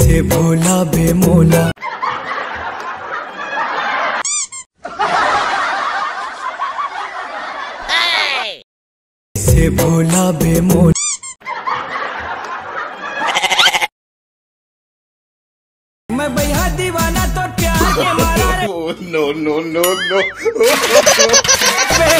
कैसे भोला बे मोला कैसे भोला बे मोला मैं भैया दीवाना तो प्यार के मारा रे। No no no no.